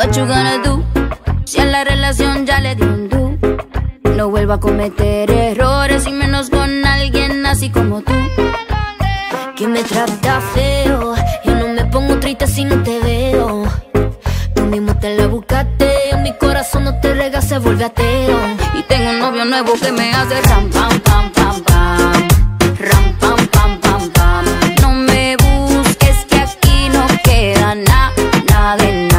What you gonna do? Si a la relación ya le di un do. No vuelvo a cometer errores y menos con alguien así como tú. Que me trata feo. Yo no me pongo triste si no te veo. Tú mismo te la buscaste. Mi corazón no te rega, se vuelve ateo. Y tengo un novio nuevo que me hace ram, pam, pam, pam, pam. Ram, pam, pam, pam, pam. No me busques que aquí no queda nada, nada de nada.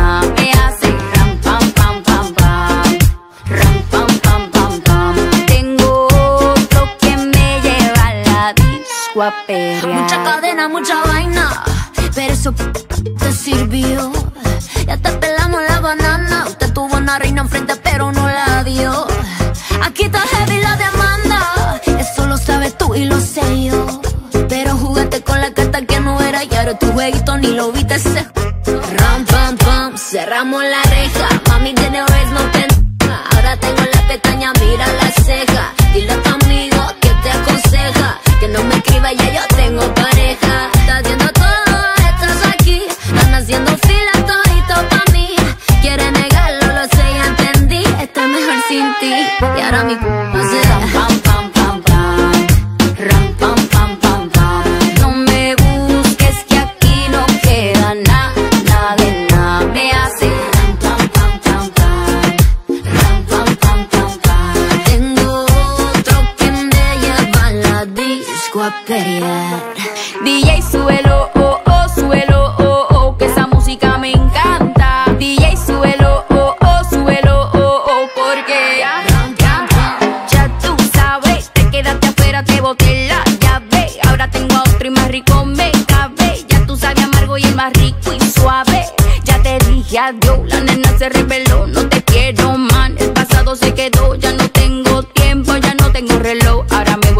Mucha cadena, mucha vaina, pero eso te sirvió. Ya te pelamos la banana. Usted tuvo una reina enfrente, pero no la dio. Aquí está heavy la demanda. Eso lo sabes tú y lo sé yo. Pero jugaste con la carta que no era y ahora tu jueguito ni lo viste. Ram, pam, pam. Cerramos la reja. Mami tiene vez DJ suelo, oh, oh, suelo, oh, oh, que esa música me encanta. DJ suelo, oh, oh, suelo, oh, oh, porque ya, tú sabes, te quedaste afuera, te boté la llave. Ahora tengo a otro y más rico me cabe. Ya tú sabes amargo y el más rico y suave. Ya te dije adiós, la nena se reveló, no te quiero man. El pasado se quedó, ya no tengo tiempo, ya no tengo reloj.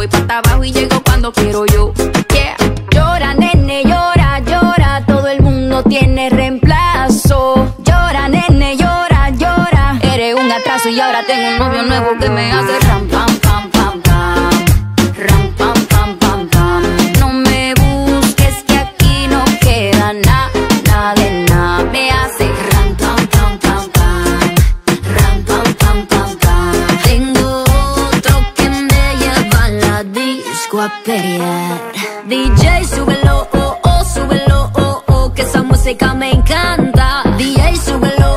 Voy para abajo y llego cuando quiero yo. Yeah. Llora, nene, llora, llora. Todo el mundo tiene reemplazo. Llora, nene, llora, llora. Eres un atraso y ahora tengo un novio nuevo que me hace ram, pam, pam. Disco a pelear. DJ, súbelo, oh, oh, súbelo, oh, oh, que esa música me encanta. DJ, súbelo,